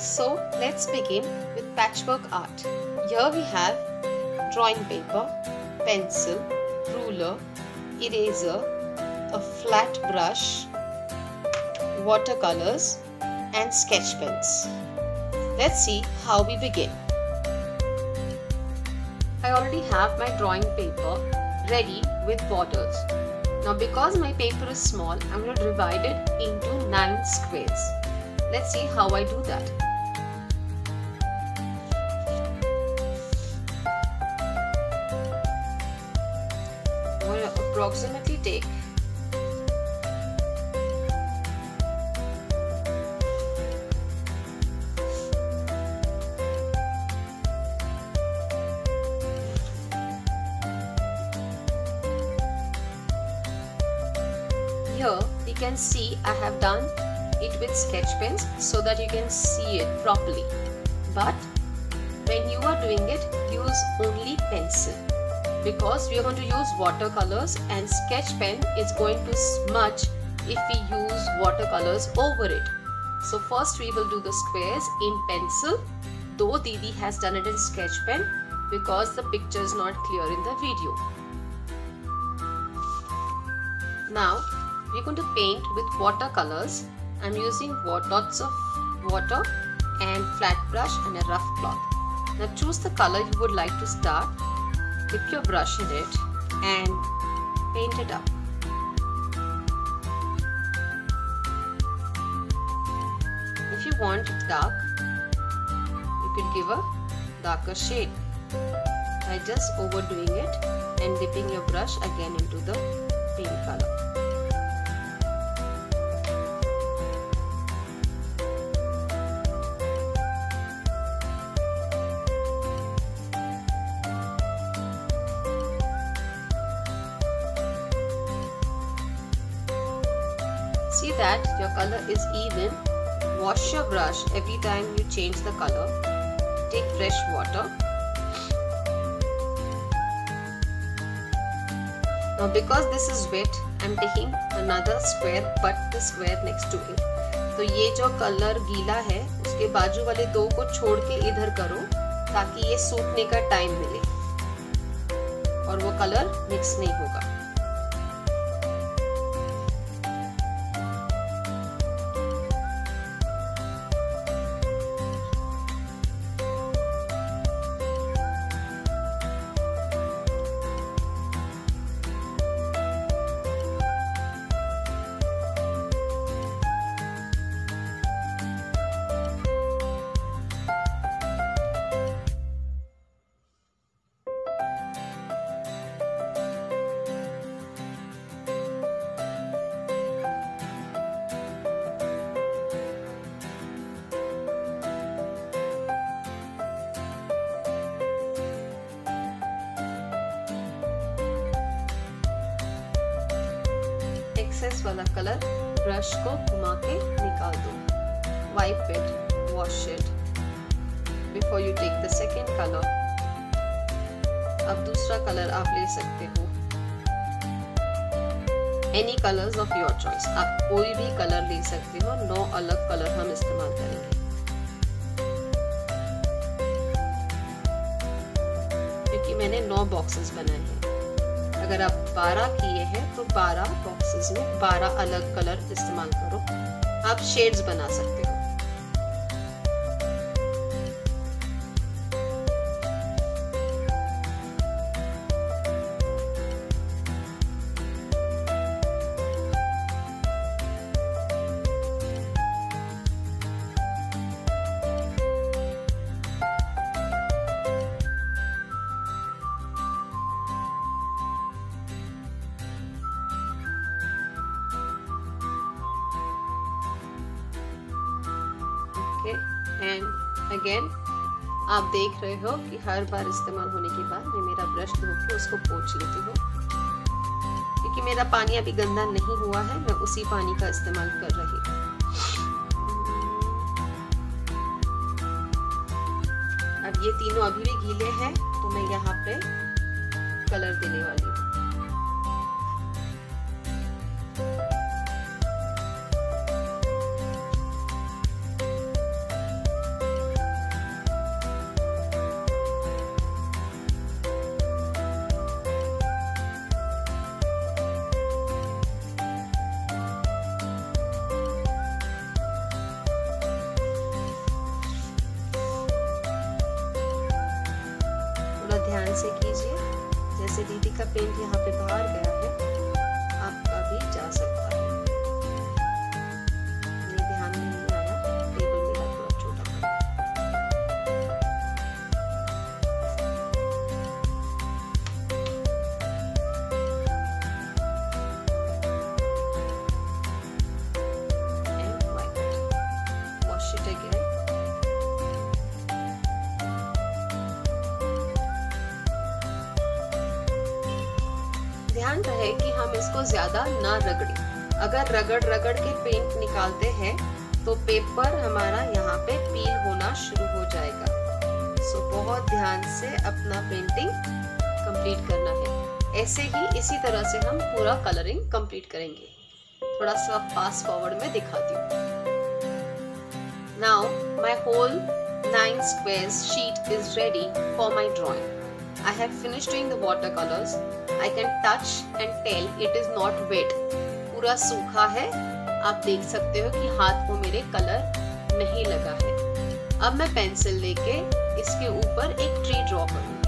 So let's begin with patchwork art. Here we have drawing paper, pencil, ruler, eraser, a flat brush, watercolors and sketch pens. Let's see how we begin. I already have my drawing paper ready with borders. Now because my paper is small, I'm going to divide it into 9 squares. Let's see how I do that. Approximately take Here we can see I have done it with sketch pens so that you can see it properly. But when you are doing it, use only pencil because we are going to use watercolors and sketch pen is going to smudge if we use watercolors over it. So first we will do the squares in pencil though Didi has done it in sketch pen because the picture is not clear in the video. Now we're going to paint with watercolors. I'm using dots of water and flat brush and a rough cloth. Now choose the color you would like to start. Dip your brush in it and paint it up. If you want it dark, you could give a darker shade by just overdoing it and dipping your brush again into the paint color. That your color is even. Wash your brush every time you change the color. Take fresh water. Now because this is wet, I'm taking another square but the square next to it. तो ये जो colour गीला है उसके बाजू वाले दो को छोड़ के इधर करो ताकि ये सूखने का टाइम मिले और वो कलर मिक्स नहीं होगा एक्सेस वाला कलर ब्रश को घुमा के निकाल दो। Wipe it wash it before you take the second colour अब दूसरा कलर आप ले सकते हो। Any colours of your choice आप कोई भी कलर ले सकते हो नौ अलग कलर हम इस्तेमाल करेंगे। क्योंकि मैंने नौ बॉक्सेस बनाए हैं। अगर आप 12 किए हैं तो 12 बॉक्सेस में 12 अलग कलर इस्तेमाल करो। आप शेड्स बना सकते हो। अगेन आप देख रहे हो कि हर बार इस्तेमाल होने के बाद मैं मेरा ब्रश धो के उसको पोछ लेती हूँ। क्योंकि मेरा पानी अभी गंदा नहीं हुआ है, मैं उसी पानी का इस्तेमाल कर रही हूँ। अब ये तीनों अभी भी गीले हैं तो मैं यहाँ पे कलर देने वाली हूँ। इसको ज़्यादा ना रगड़े। अगर रगड़ रगड़ के पेंट निकालते हैं तो पेपर हमारा यहाँ पे पील होना शुरू हो जाएगा। सो बहुत ध्यान से अपना पेंटिंग कंप्लीट करना है। ऐसे ही इसी तरह से हम पूरा कलरिंग कंप्लीट करेंगे। थोड़ा सा फास्ट फॉरवर्ड में दिखाती हूँ। Now my whole nine square sheet is ready for my drawing I have finished doing the watercolors. I can touch and tell it is not wet पूरा सूखा है। आप देख सकते हो कि हाथ को मेरे कलर नहीं लगा है। अब मैं पेंसिल लेके इसके ऊपर एक ट्री ड्रॉ करूँगी।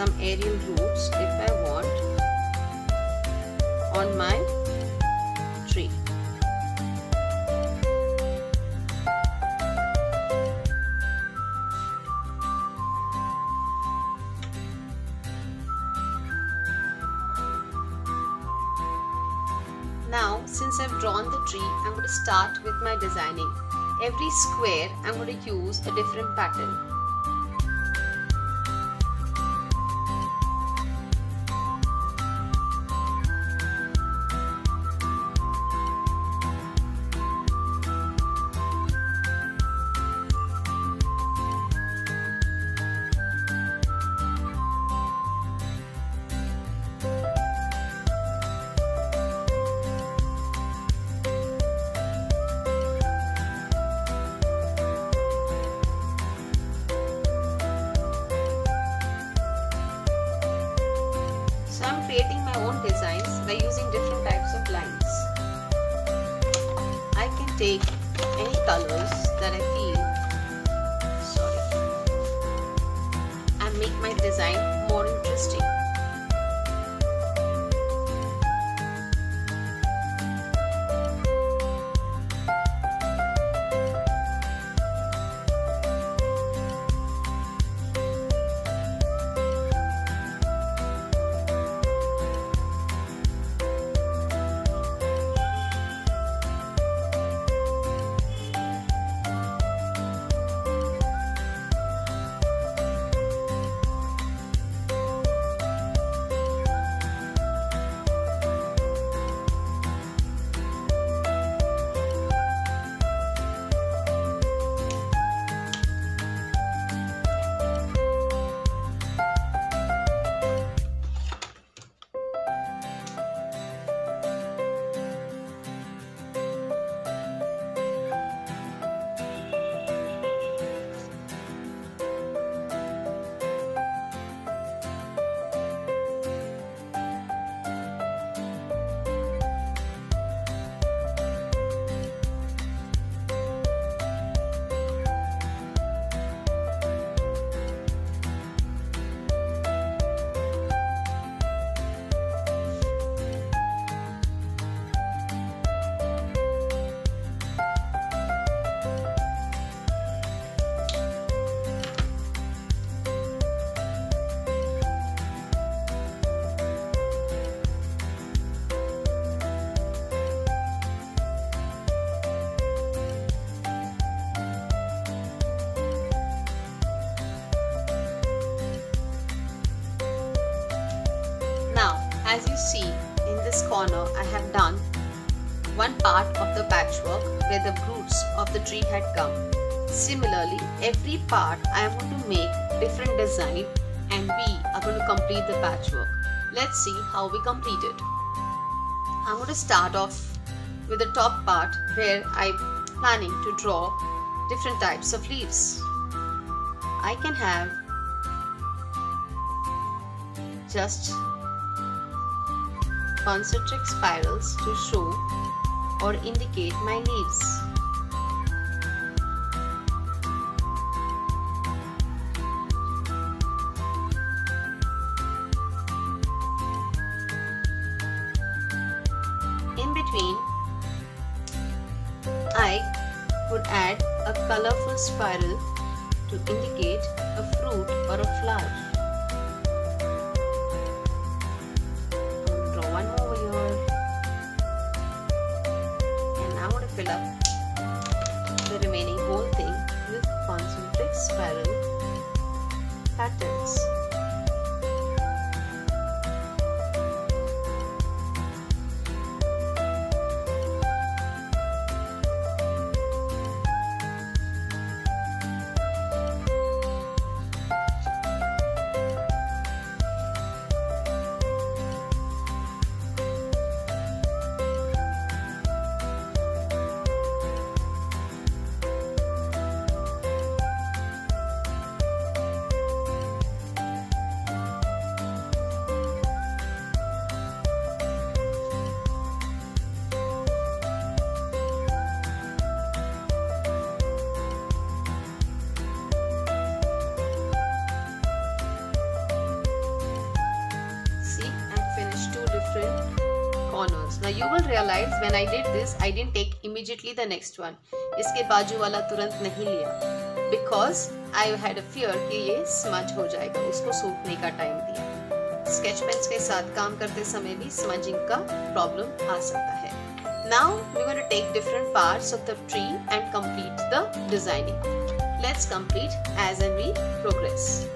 Some aerial roots if I want on my tree. Now, since I've drawn the tree, I'm going to start with my designing. Every square, I'm going to use a different pattern. My own designs by using different types of lines. I can take any colors that I feel, as you see in this corner, I have done one part of the patchwork where the roots of the tree had come. Similarly, every part I am going to make different design and we are going to complete the patchwork. Let's see how we complete it. I'm going to start off with the top part where I'm planning to draw different types of leaves. I can have just concentric spirals to show or indicate my leaves. In between, I would add a colorful spiral to indicate a fruit or a flower. You will realize when I did this, I didn't take immediately the next one. इसके बाजू वाला तुरंत नहीं लिया because I had a fear कि ये smudge हो जाएगा उसको सूखने का टाइम दिया स्केच पेन्स के साथ काम करते समय भी स्मजिंग का प्रॉब्लम आ सकता है Now we're going to take different parts of the tree and complete the designing. Let's complete as and we progress.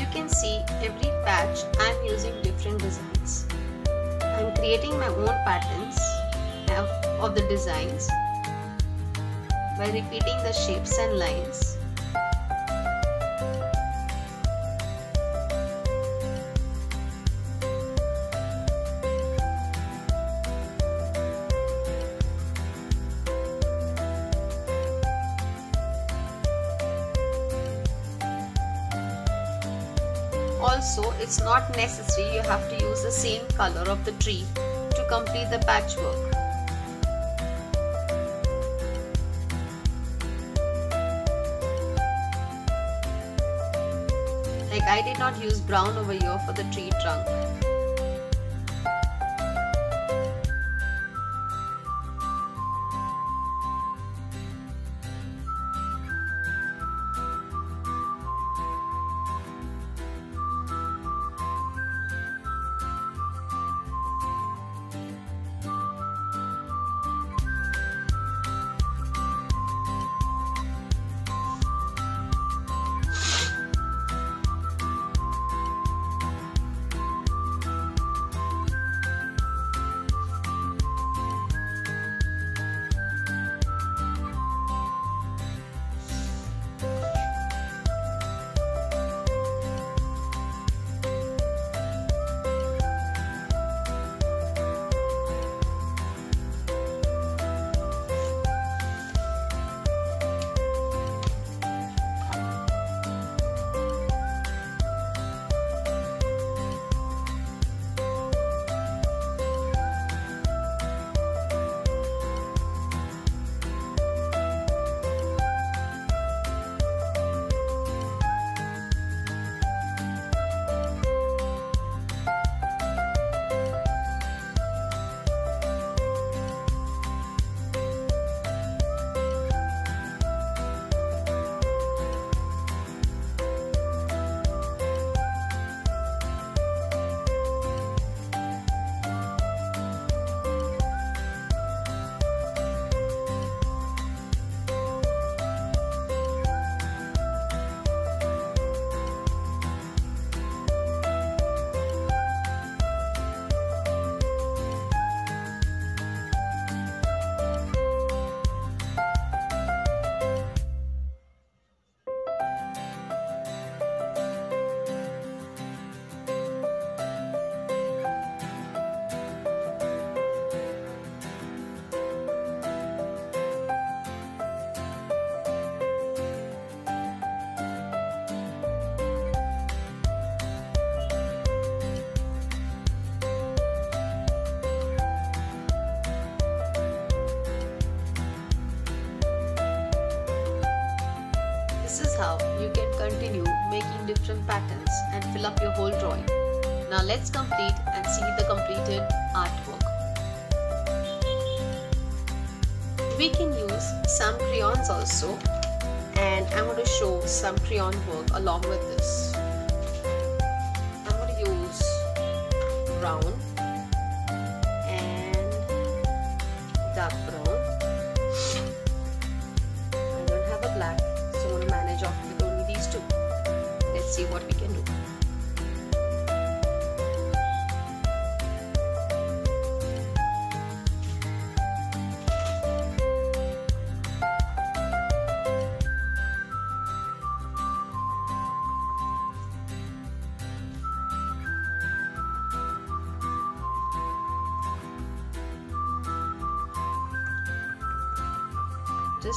You can see every patch using different designs. I'm creating my own patterns of the designs by repeating the shapes and lines. Also, it's not necessary you have to use the same color of the tree to complete the patchwork. Like I did not use brown over here for the tree trunk. Continue making different patterns and fill up your whole drawing. Now let's complete and see the completed artwork. We can use some crayons also and I'm going to show some crayon work along with this.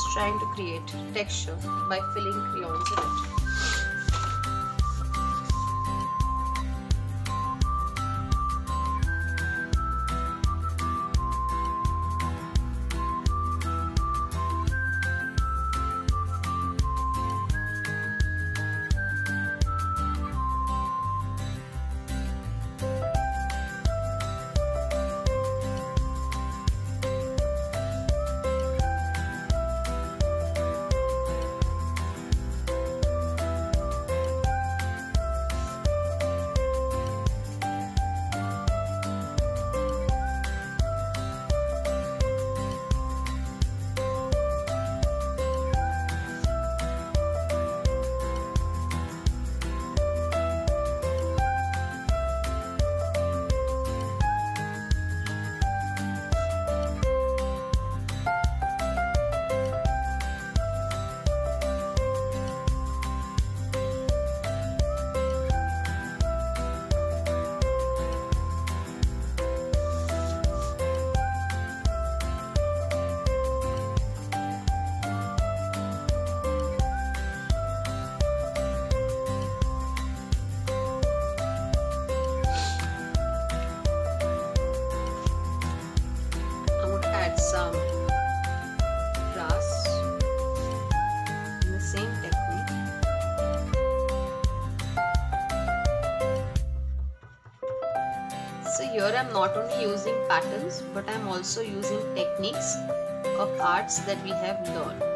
Just trying to create texture by filling crayons in it. I'm not only using patterns but I'm also using techniques of arts that we have learned.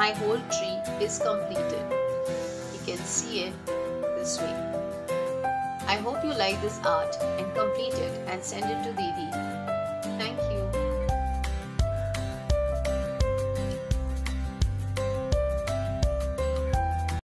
My whole tree is completed. You can see it this way. I hope you like this art and complete it and send it to Didi